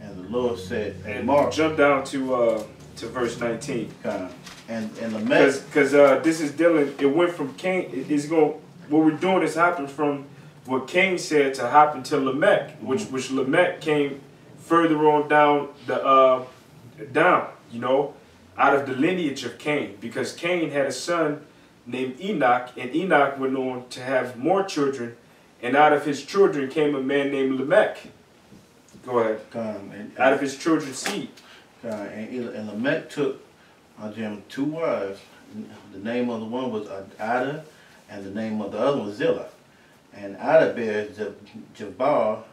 And the Lord said, And Mark, jump down to uh, to verse 19. kind and and Lamech, Because uh, this is dealing, it went from Cain, it- it's going, what we're doing is happening from what Cain said to happen to Lamech, which which Lamech came further on down the uh, down, you know, out of the lineage of Cain, because Cain had a son named Enoch, and Enoch went on to have more children, and out of his children came a man named Lamech. Go ahead. kind and, Out of his children's seed. kind and, El- and Lamech took uh, unto him two wives. The name of the one was Ada, and the name of the other was Zillah. And Ada bare Je- Jabal.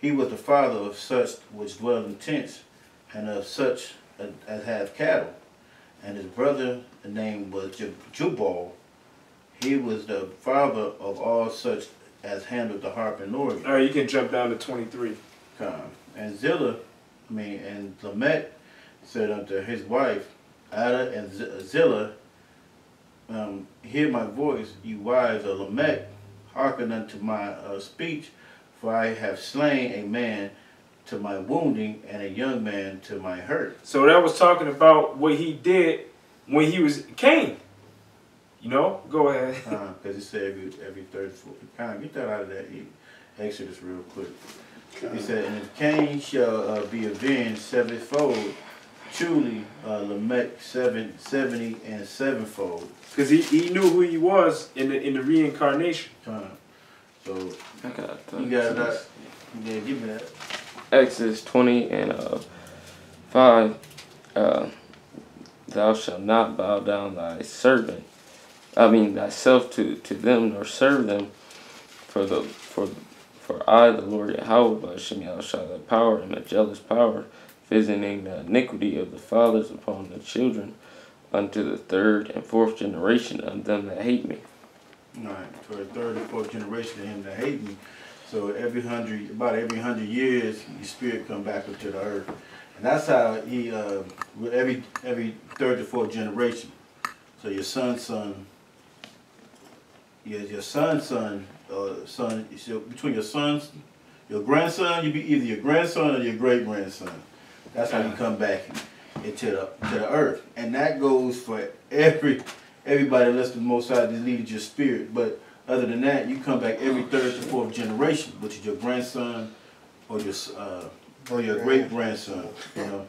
He was the father of such which dwell in tents, and of such as have cattle. And his brother, the name was Jubal. He was the father of all such as handled the harp and organ. All right, you can jump down to 23. Come. And Zillah, I mean, and Lamech said unto his wife, Ada and Zillah, um, hear my voice, you wives of Lamech, hearken unto my uh, speech, for I have slain a man to my wounding, and a young man to my hurt. So that was talking about what he did when he was Cain. You know, go ahead. Because it said every, every third, fourth. Kind of get that out of that Exodus real quick. He said, and if Cain shall uh, be avenged sevenfold, truly uh, Lamech seven, 70 and sevenfold. Because he, he knew who he was in the in the reincarnation. Time. So, I got the you got that? Yeah, give me that. Exodus 20 and uh, 5. Uh, Thou shalt not bow down thy servant, I mean thyself to, to them, nor serve them, for the for for I, the Lord Yahweh, by Shem Yahushua, power and the jealous power, visiting the iniquity of the fathers upon the children, unto the third and fourth generation of them that hate me. Right, for the third and fourth generation of him that hate me. So every hundred, about every hundred years, your spirit come back into the earth, and that's how he, uh, with every every third to fourth generation. So your son's son, your your son's son, uh, son, so between your sons, your grandson, you be either your grandson or your great grandson. That's how you come back into the to the earth, and that goes for every everybody unless the Most High deleted your spirit. But other than that, you come back every third to fourth generation, which is your grandson or your uh, or your great grandson. You know,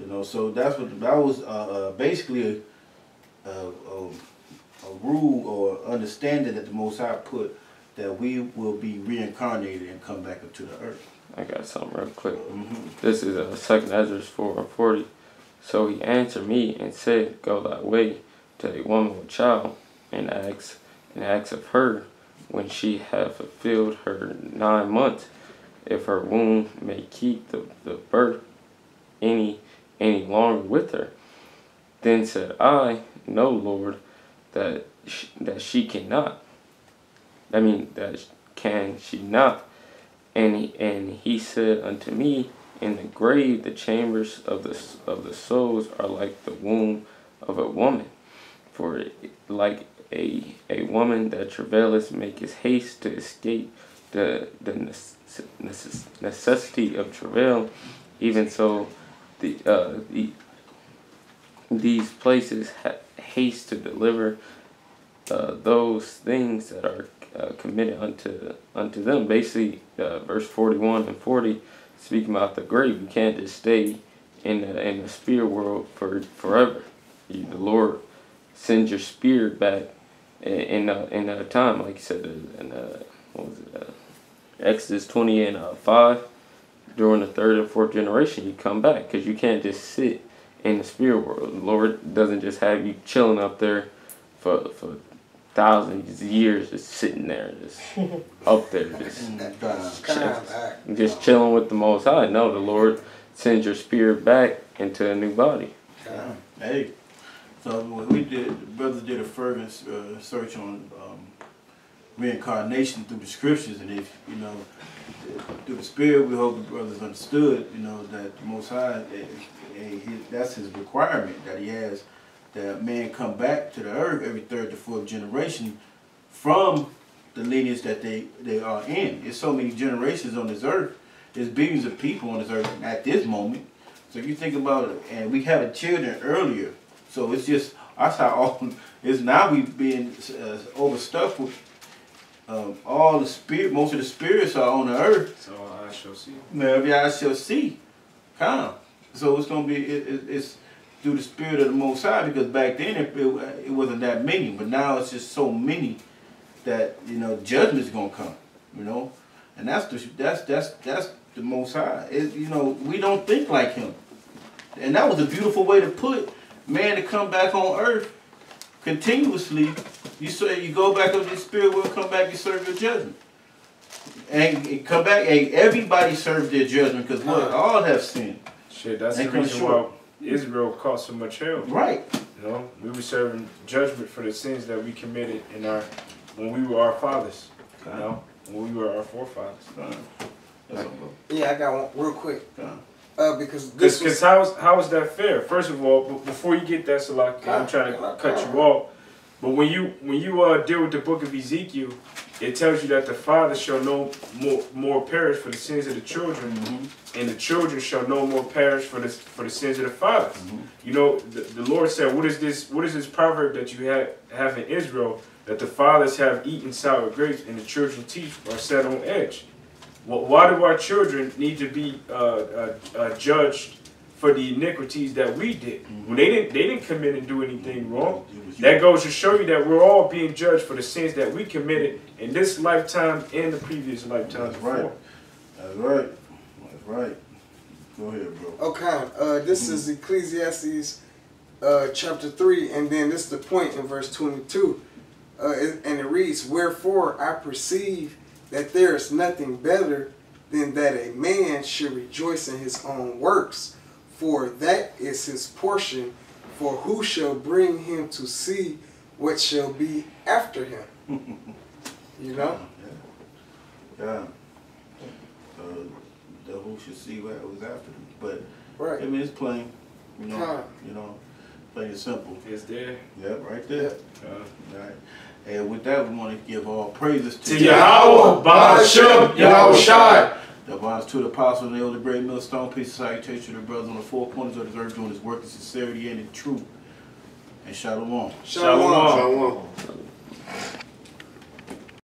you know. So that's what that was uh, uh, basically a, a, a, a rule or understanding that the Most High put that we will be reincarnated and come back up to the earth. I got something real quick. hmm This is uh, Second Ezra four and forty. So he answered me and said, Go thy way to a woman with child, and ask and ask of her when she have fulfilled her nine months, if her womb may keep the, the birth any any longer with her. Then said I, No, Lord, that sh- that she cannot. I mean that can she not. And he, and he said unto me, In the grave the chambers of the of the souls are like the womb of a woman, for like a a woman that travaileth maketh haste to escape the the necess- necess- necessity of travail, even so the uh the these places ha- haste to deliver uh, those things that are uh, committed unto unto them. Basically, uh, verse forty one and forty, speaking about the grave. You can't just stay in the in the spirit world for forever. You, the Lord sends your spirit back in in, uh, in uh, time, like you said in uh, what was it, uh, Exodus twenty and uh, five. During the third and fourth generation, you come back because you can't just sit in the spirit world. The Lord doesn't just have you chilling up there for for thousands of years just sitting there, just up there, just Mm-hmm. just chilling with the Most High. No, the Lord sends your spirit back into a new body. Hey, so when we did, the brothers did a fervent uh, search on um, reincarnation through the scriptures, and if you know, through the spirit, we hope the brothers understood, you know, that the Most High, eh, eh, he- that's his requirement that he has, that man come back to the earth every third to fourth generation from the lineage that they they are in. There's so many generations on this earth there's billions of people on this earth at this moment. So if you think about it, and we had children earlier, so it's just that's how all it's now we being uh, overstuffed with um, all the spirit. Most of the spirits are on the earth. So I shall see. Every eye shall see, come. So it's gonna be it, it, it's through the spirit of the Most High because back then it, it, it wasn't that many, but now it's just so many that you know judgment's gonna come. You know, and that's the that's that's that's the Most High. It, you know we don't think like Him, and that was a beautiful way to put man to come back on earth continuously. You say you go back up to the spirit will come back and serve your judgment. And come back, and everybody served their judgment because what? Uh-huh. All have sinned. Shit, that's They the come reason short. why Israel caused so much hell. Right. You know, we were serving judgment for the sins that we committed in our when we were our fathers. You uh-huh. know, when we were our forefathers. Uh-huh. That's all. Yeah, I got one real quick. Come. Uh, because this Because was how is how is that fair? First of all, before you get that, Salak, I'm trying to cut you off. But when you when you uh, deal with the book of Ezekiel, it tells you that the father shall no more more perish for the sins of the children, and the children shall no more perish for the for the sins of the fathers. You know, the, the Lord said, "What is this? What is this proverb that you have have in Israel that the fathers have eaten sour grapes and the children's teeth are set on edge?" Well, why do our children need to be uh, uh, uh, judged for the iniquities that we did? Well, they didn't. They didn't commit and do anything wrong. It was. That goes to show you that we're all being judged for the sins that we committed in this lifetime and the previous lifetime That's before. right. That's right. That's right. Go ahead, bro. okay. Uh, this is Ecclesiastes uh, chapter three, and then this is the point in verse twenty-two, uh, and it reads, "Wherefore I perceive that there is nothing better than that a man should rejoice in his own works, for that is his portion. For who shall bring him to see what shall be after him?" You know. Yeah. Uh, the who should see what was after them. But right. I mean, it's plain. You know. Kind. You know. Plain and simple. It's there? Yep, right there. Uh, Right. And with that, we want to give all praises to, to Yahweh, Ba'ashem, Yahweh Shai. The bonds to the apostle and the elder great millstone, peace and salutation to the brothers on the four corners of the earth doing his work in sincerity and in truth. And shalom. Shalom. Shalom. Shalom.